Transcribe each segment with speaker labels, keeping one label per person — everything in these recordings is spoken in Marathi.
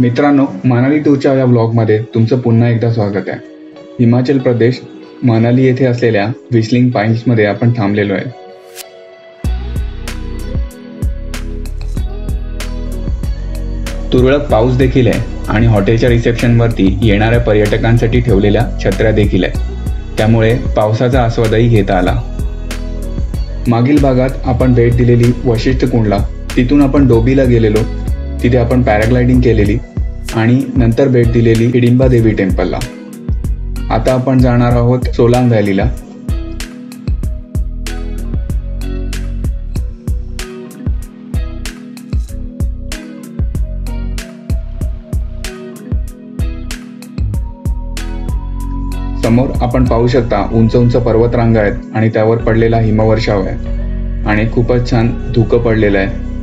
Speaker 1: मित्रांनो मनाली टूरच्या या ब्लॉगमध्ये तुमचं पुन्हा एकदा स्वागत आहे. हिमाचल प्रदेश मनाली येथे असलेल्या विस्लिंग पाईन्समध्ये आपण थांबलेलो आहे. तुरळक पाऊस देखील आहे आणि हॉटेलच्या रिसेप्शनवरती येणाऱ्या पर्यटकांसाठी ठेवलेल्या छत्र्या देखील आहेत. त्यामुळे पावसाचा आस्वादही घेता आला. मागील भागात आपण भेट दिलेली वशिष्ठ कुंडला तिथून आपण डोबीला गेलेलो. तिथे आपण पॅराग्लायडिंग केलेली आणि नंतर भेट दिलेली हिडिंबा देवी टेम्पलला. आता आपण जाणार आहोत सोलांग व्हॅलीला. समोर आपण पाहू शकता उंच उंच पर्वतरांगा आहेत आणि त्यावर पडलेला हिमवर्षाव आहे. आणि खूपच छान धुकं पडलेलं आहे.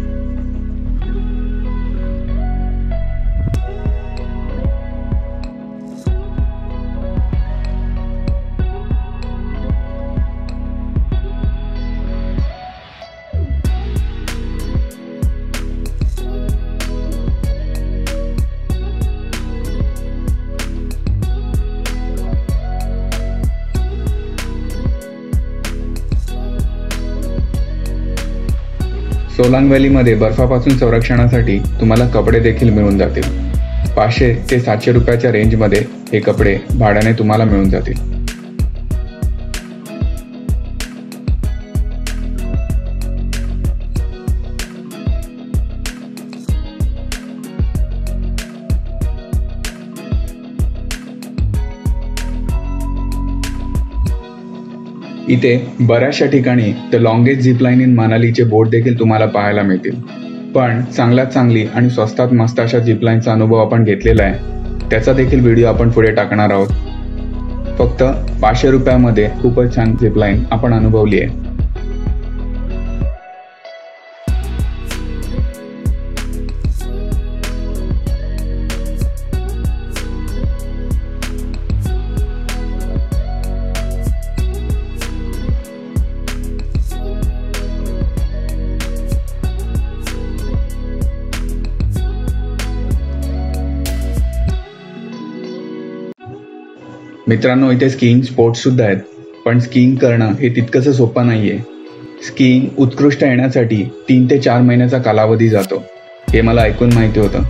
Speaker 1: सोलांग व्हॅलीमध्ये बर्फापासून संरक्षणासाठी तुम्हाला कपडे देखील मिळून जातील. पाचशे ते सातशे रुपयाच्या रेंजमध्ये हे कपडे भाड्याने तुम्हाला मिळून जातील. इथे बऱ्याचशा ठिकाणी द लॉंगेस्ट झिपलाईन इन मनालीचे बोट देखील तुम्हाला पाहायला मिळतील. पण चांगल्यात चांगली आणि स्वस्तात मस्त अशा झिपलाईनचा अनुभव आपण घेतलेला आहे त्याचा देखील व्हिडिओ आपण पुढे टाकणार आहोत. फक्त पाचशे रुपयामध्ये खूपच छान झिपलाईन आपण अनुभवली आहे. मित्रांनो इथे स्कीइंग स्पोर्ट्स सुद्धा आहेत पण स्कीइंग करणं हे तितकंसं सोपं नाहीये. स्कीइंग उत्कृष्ट येण्यासाठी तीन ते चार महिन्याचा कालावधी जातो हे मला ऐकून माहिती होतं.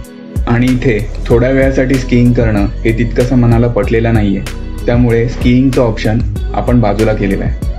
Speaker 1: आणि इथे थोड्या वेळासाठी स्कीइंग करणं हे तितकंसं मनाला पटलेलं नाहीये. त्यामुळे स्कीइंगचं ऑप्शन आपण बाजूला केलेलं आहे.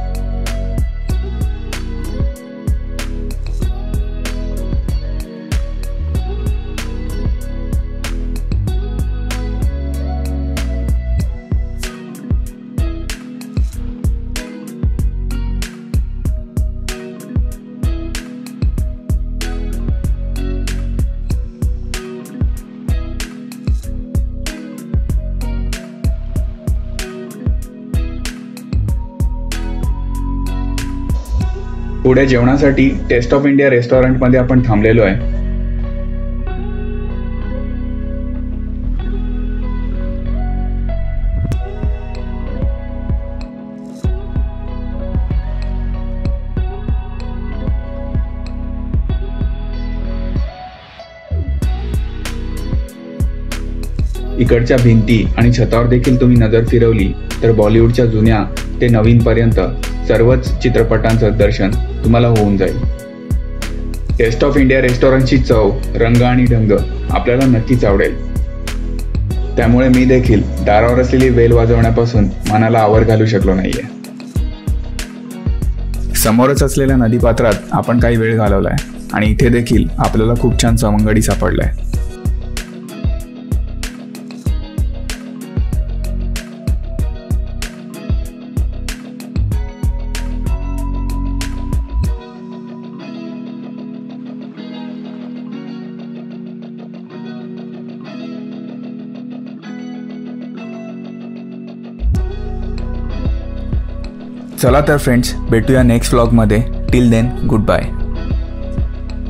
Speaker 1: पुढे जेवणासाठी टेस्ट ऑफ इंडिया रेस्टॉरंटमध्ये आपण थांबलेलो आहे. इकडच्या भिंती आणि छतावर देखील तुम्ही नजर फिरवली तर बॉलिवूडच्या जुन्या ते नवीन पर्यंत सर्वच चित्रपटांचं दर्शन तुम्हाला होऊन जाईल. टेस्ट ऑफ इंडिया रेस्टॉरंटची चव रंग आणि ढंग आपल्याला नक्कीच आवडेल. त्यामुळे मी देखील दारावर असलेली वेल वाजवण्यापासून मनाला आवर घालू शकलो नाहीये. समोरच असलेल्या नदीपात्रात आपण काही वेळ घालवलाय आणि इथे देखील आपल्याला खूप छान सवंगडी सापडलाय. चला तर फ्रेंड्स भेटूया नेक्स्ट व्लॉगमध्ये टिल देन गुड बाय